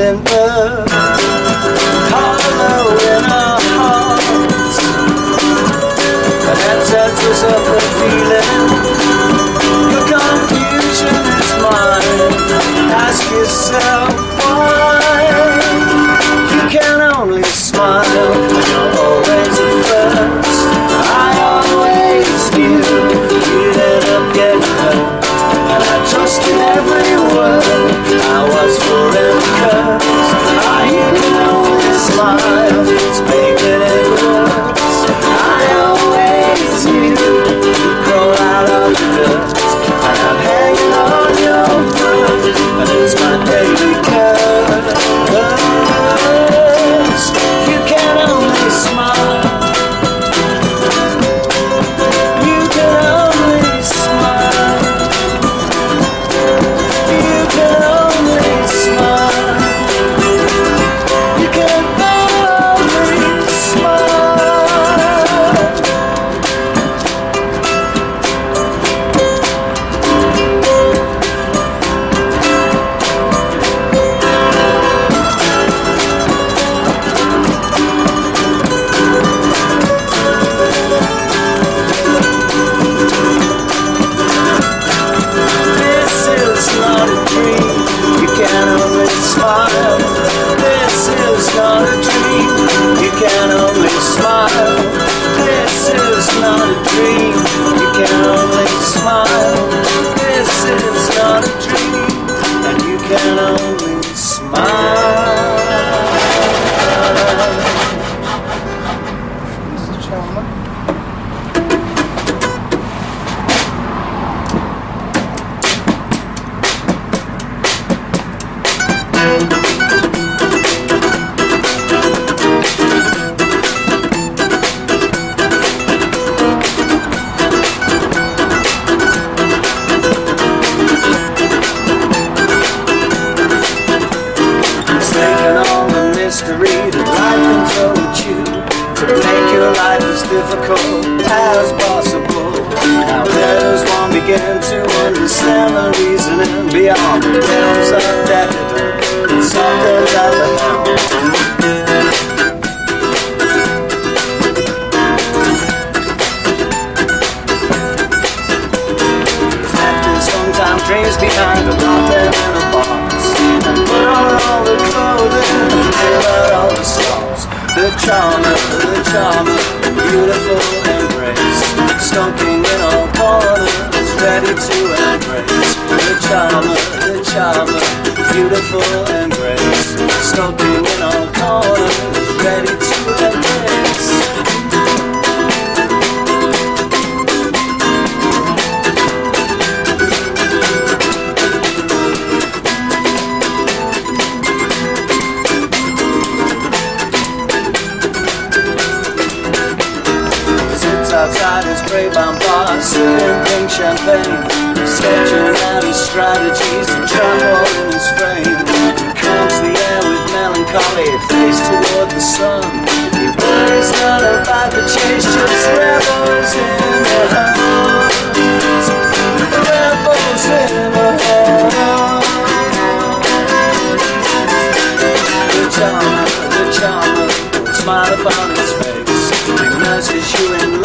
and up Hollow in our hearts. A feeling. Your confusion is mine. Ask yourself why. You can only smile. You're always the first. I always knew You'd end up getting hurt. And I every word. Difficult as possible. Now there's one begin to understand the reasoning beyond the realms of decadence. It's something that. Left his hometown dreams behind locked them in a box. And put on all the clothing and nail out all the songs. The charmer, the charmer, beautiful embrace. Skunking in all corners, ready to outside his brave bar, sipping pink champagne, sketching out his strategies to trample in his frame.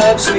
He